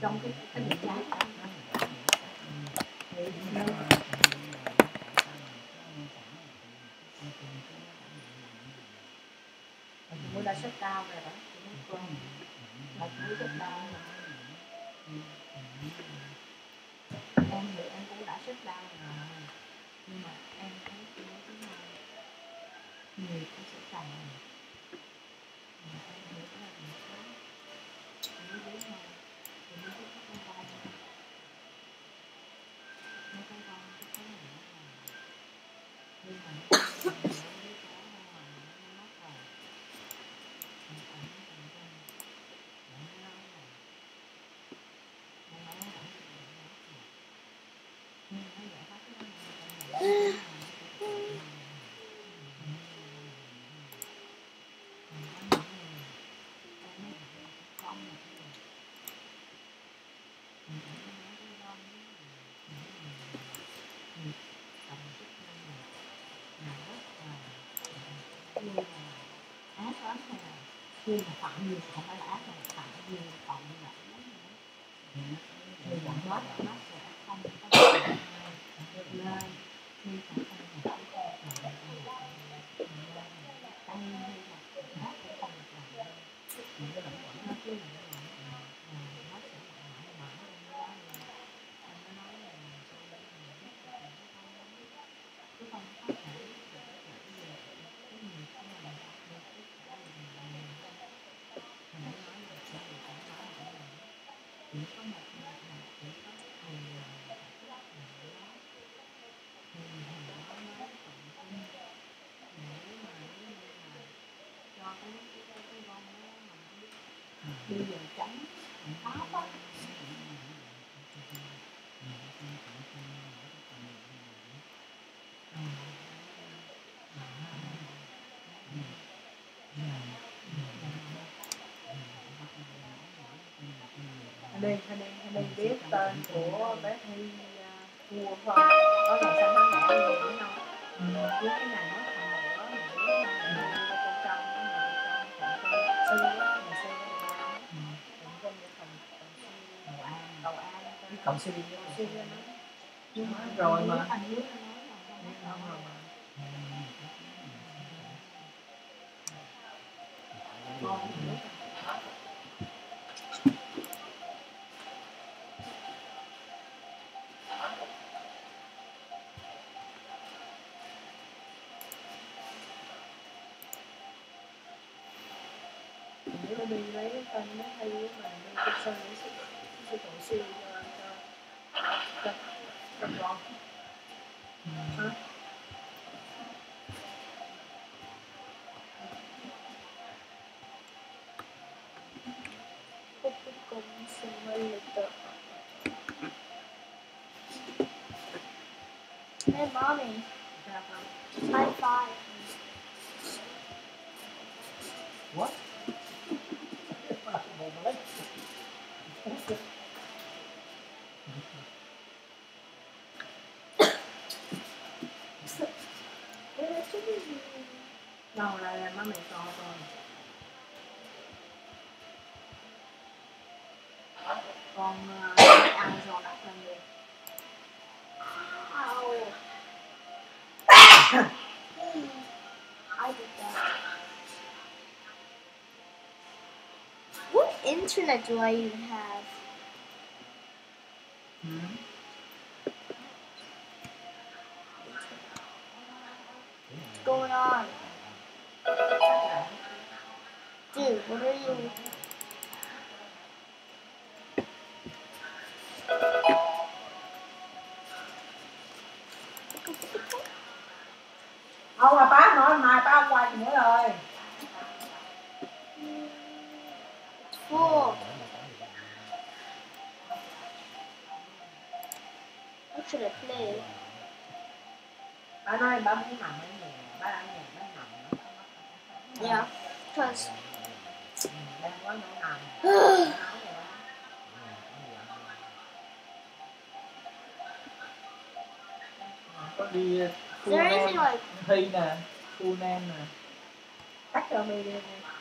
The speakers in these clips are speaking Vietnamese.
trong cái cái đã cao rồi đó một mới con cao em thì em cũng đã sốt cao rồi, nhưng mà em thấy chị nói thứ hai nhiều cái sốt cao rồi mà em nghĩ là mình có mấy đứa thôi thì mấy đứa có con con thôi mấy con con có cái này nó là nhưng mà nó không phải là mấy đứa có đâu mà nó mất rồi mình phải nó thành công để nó nói là nó nói là nó mất rồi nhưng nó giải pháp cái đó là mình phải làm khi mà phạm nhiều không phải là ác mà phạm nhiều cộng là người dẫn hết nó sẽ không có được lên khi phải tăng một cái tay hay là ác cũng không được làm lên những cái động quẩn nó cứ là nó làm nó sẽ mãi mãi mãi lên đó anh nó nói là sau đây là rất là chứ không có thể để để về cái nhiều cái này được cái cả là mình mình nói là sẽ bị cảm hóa ở đây chỉ có một người là chỉ có thầy là là nó thì thầy đó mới cộng tin nếu mà nếu như mà cho cái cái cái cái con đó mà nó biết bây giờ tránh pháp á đây đây đây biết tên của bé Thi cua à, không có là sao nó đỏ nhiều đúng không với cái này. Rồi mà. anh biết nó nói rồi mà. Nếu đi lấy cái tên nó hay mà open. Hey, mommy. High five. What internet do I even Full. What should I play? nói bà muốn nằm ở nhà bà ở nhà bà nằm Yeah, because Ừ, đang có nó nằm có đi is khu nam nè khu nam nè. Cắt cho đi đi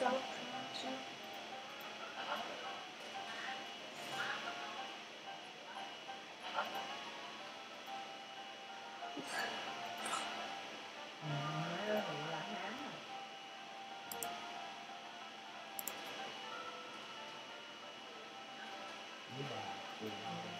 so conscious. Yeah.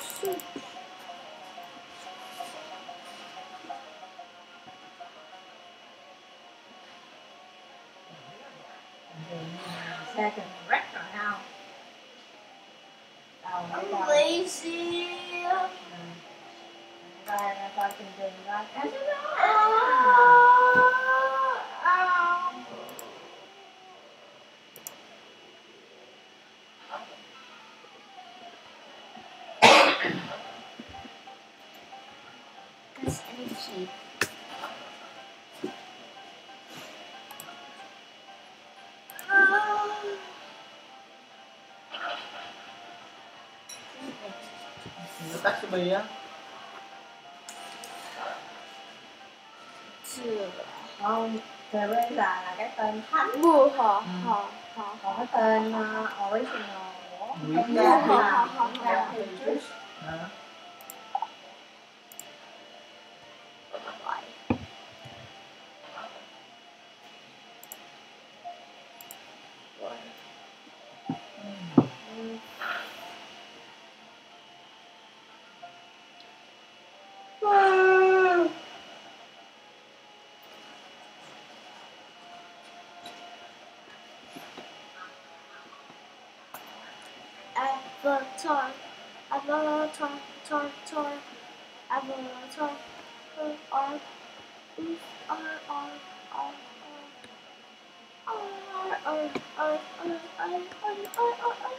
so taxi á. Không Teresa là cái tên thánh. Vua họ. Ừ. Họ họ. Họ cái tên original của Việt Nam là Việt Nam Avatar, Avatar, Tar, Tar, Avatar, R, R, oof, R, R, R, R, R, R, R, R, R, R, R, R,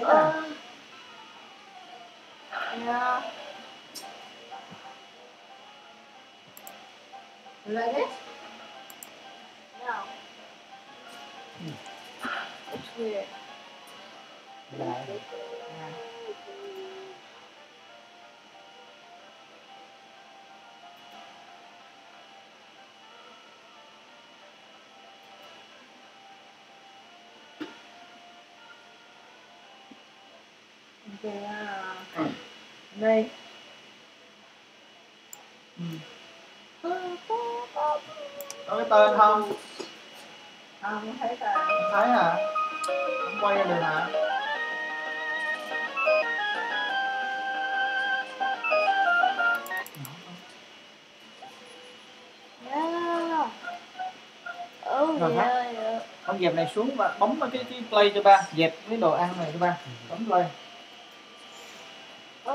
thế à? Yeah. You like it? No. Mm. It's weird. Yeah. À, kia đây. Ừ. có cái tên không? Không thấy tên. Không thấy hả? Không quay ra được hả. Oh Rồi, yeah. con dẹp này xuống và bấm cái cái play cho ba. Dẹp cái đồ ăn này cho ba. Bấm play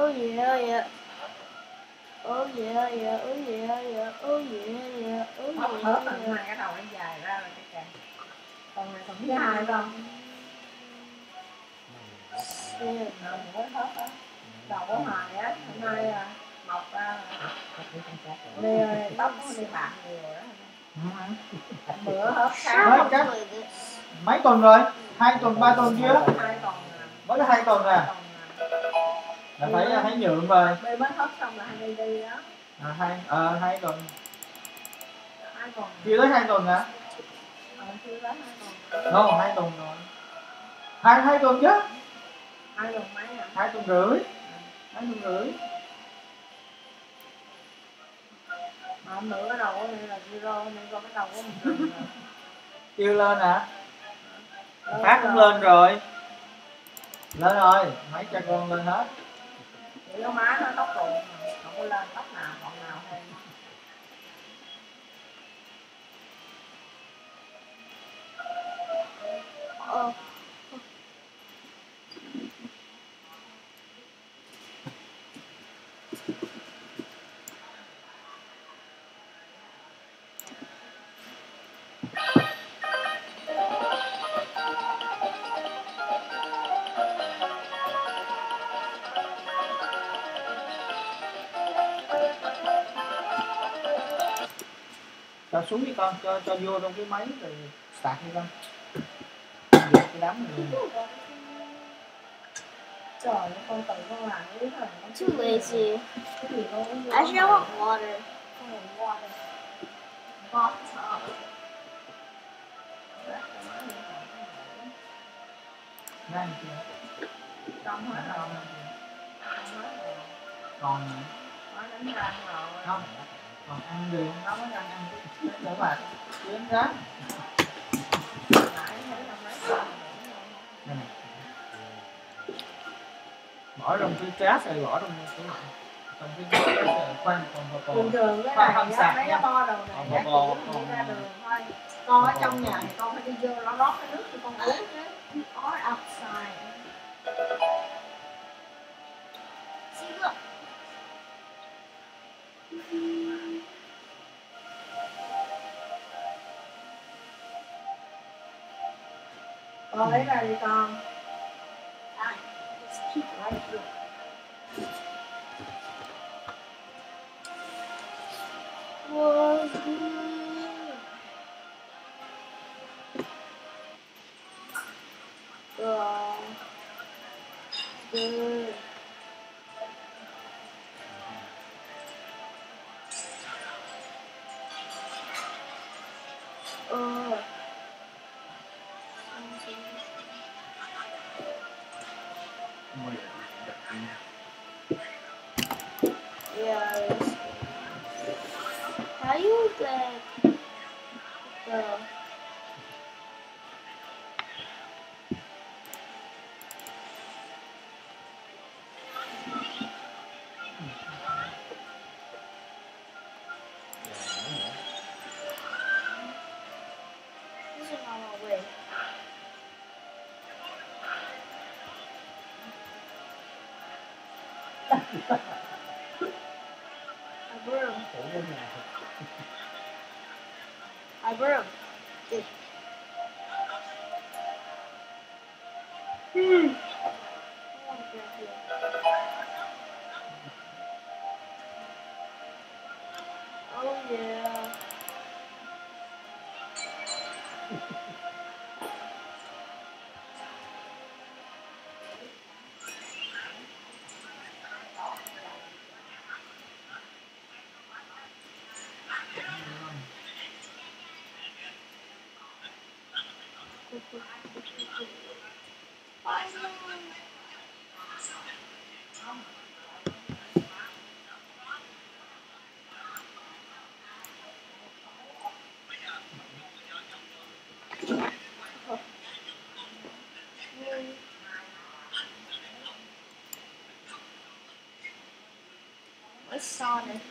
Oh yeah, yeah. Oh yeah, yeah, oh yeah, yeah, oh yeah, yeah, oh hớp hớp yeah, yeah. hai cái đầu nó dài ra rồi cái kìa còn này còn thứ hai không Yeah. Ờ, mới hớp á đầu của hoài á hôm nay à, mọc ra đi tóc nó đi bạc nhiều rồi đó bữa hớp sáng Đấy, mấy tuần rồi hai tuần ba tuần chưa hai tuần mới có hai tuần à là phải thấy nhượng rồi. Bây mới hớp xong là hai đi đi đó. À, hai ờ hai tuần. Hai tuần. Chưa tới hai tuần à ờ, chưa tới hai tuần. Không hai tuần rồi. Hai hai tuần chứ? Hai tuần mấy à hai tuần rưỡi. Hai tuần rưỡi. Mà hôm bữa cái đầu của này là zero nên có cái đầu của mình chưa lên à Lớn phát cũng lên rồi. Lên rồi mấy cha con lên hết chỉ má nó tóc rụng không có lên tóc xuống đi con cho cho vô trong cái máy rồi sạc đi con. Dẹp cái đám này. Trời con tự con làm cái thôi I'm too lazy. cái gì con cũng Actually, I want water. con muốn qua đây ngon sợ nhanh chưa trong hết rồi còn nó đánh răng rồi. Không còn ăn đi. Nó mới ăn ăn cái để mà chiến rác bỏ trong cái trát rồi bỏ trong cái trong cái khoan còn còn thường còn thường cái này không sạc mấy bo đầu này bò- bò- ra đường thôi con ở trong nhà thì con phải đi vô nó rót cái nước cho con uống chứ. We are con lấy ra đi con Fine. Let's keep it right here. Was I broom. I broom. Hmm. Sonic?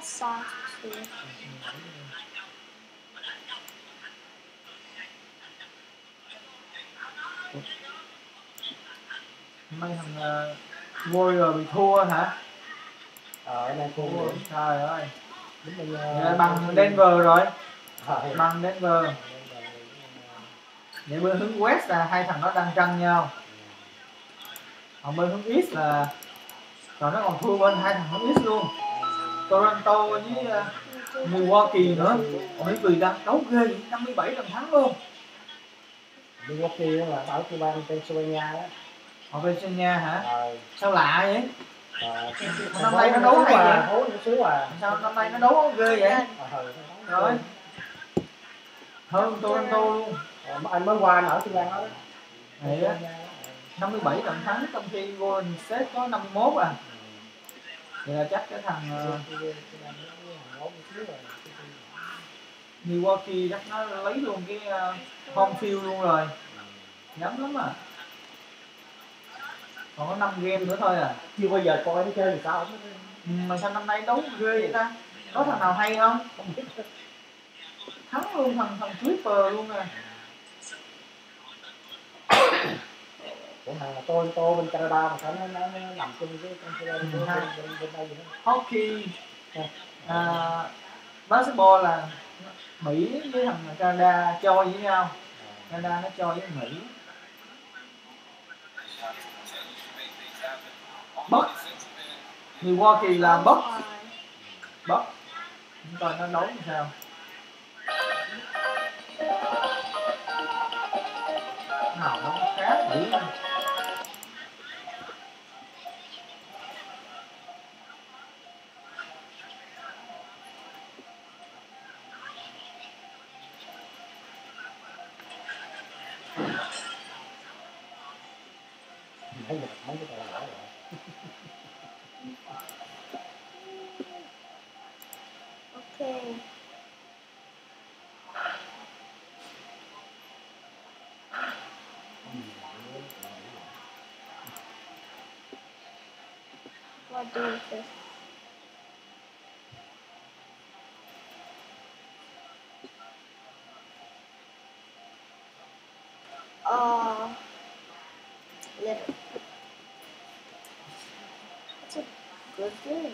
Sonic too? mấy thằng uh, Warrior bị thua hả? Ờ ở đây khu thua điểm trời ơi. Đúng bây Vậy bằng Denver rồi. Ờ, bằng Denver. Vậy bên hướng West là hai thằng nó đang tranh nhau. Còn bên hướng East là còn nó còn thua bên hai thằng hướng East luôn Toronto với uh, Milwaukee nữa. Còn mấy người đang đấu ghê vậy 57 lần thắng luôn. Milwaukee là ở cái bang Pennsylvania đó. Họ Virginia hả? Ờ. Sao lạ vậy? Ờ, Năm nay nó đấu hay à, vậy? xíu à. Sao năm nay nó đấu ghê vậy? Ờ, rồi. hơn Toronto luôn. Ờ, anh mới qua anh ở cái bang đó á. 57 trận thắng trong khi Golden State có 51 à vậy là chắc cái thằng ờ, Milwaukee chắc nó lấy luôn cái ờ, home field luôn rồi. Nhắm lắm à. Còn có 5 game nữa thôi à. Chưa bao giờ coi nó chơi thì sao? Ừ, mà sao năm nay đấu ghê vậy ta? Có thằng nào hay không? Thắng luôn thằng thằng Clipper luôn à của là tôi tôi bên Canada mà sao nó, nó, nó nằm chung cái trong cái bên bên bên bên đây vậy đó. Hockey. À, basketball là Mỹ với thằng Canada chơi với nhau. Canada nó chơi với Mỹ. Bắc Milwaukee là Bắc Bắc chúng coi nó đấu như sao? Nào nó khác Mỹ nha. Okay. What do? uh, letter. That's a good game.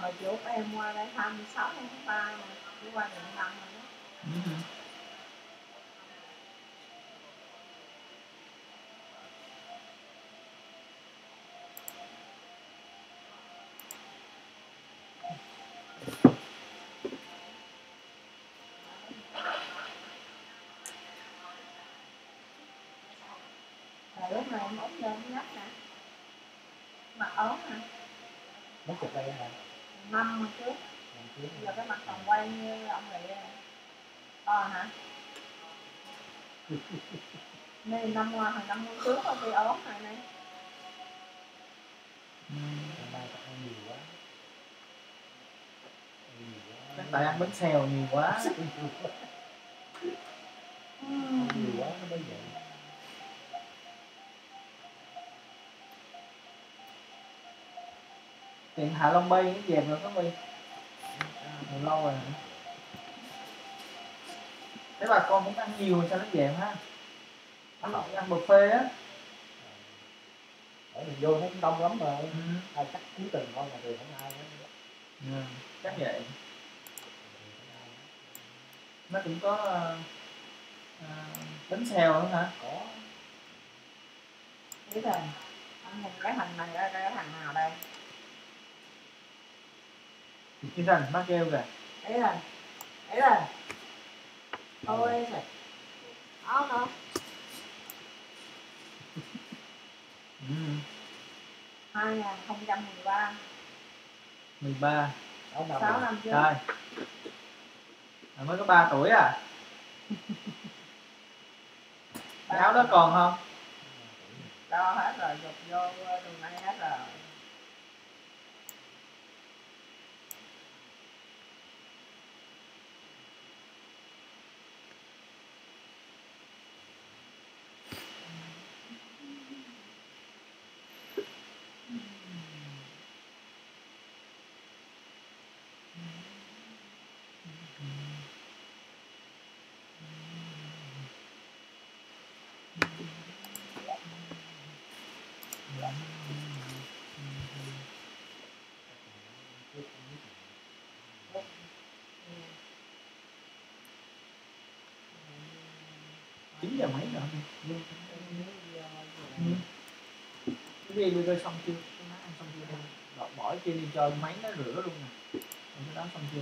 hồi trước em qua đây 26 tháng 3 nè, qua đường 5 này em ốm lên nhắc nè mặt ốm nè mấy chục đây hả? Năm mà trước. Giờ cái mặt còn quay như ông này nè to hả? Nên năm qua hồi năm trước có bị ốm này này Ừ. năm nay chắc ăn nhiều quá. Ăn nhiều quá. Chắc tại ăn bánh xèo nhiều quá. Nhiều quá nó mới vậy Tiệm Hạ Long Bay cái dẹp rồi có mi Từ lâu rồi. Thế bà con cũng ăn nhiều sao nó dẹp ha. Ăn, ăn buffet á. Ở mình vô thấy cũng đông lắm mà ừ. ai chắc cuối tuần thôi mà từ không ai nữa. Ừ. Chắc vậy. Nó cũng có ờ, bánh xèo nữa hả? Có. Thế rồi anh nhìn cái hình này ra cái thằng nào đây Chứ thành bác kêu kìa. Đấy rồi Đấy rồi Ôi trời I don't know. ừ. 2013 13 sáu năm 6 rồi. năm trước. Trời. À, Mới có 3 tuổi à? Cái áo đó còn không? Đo hết rồi, dục vô đường này hết rồi chín giờ mấy rồi Ừ. cái gì đưa xong chưa? Cái má ăn xong chưa? Đây bỏ kia đi cho máy nó rửa luôn nè. Cái đó xong chưa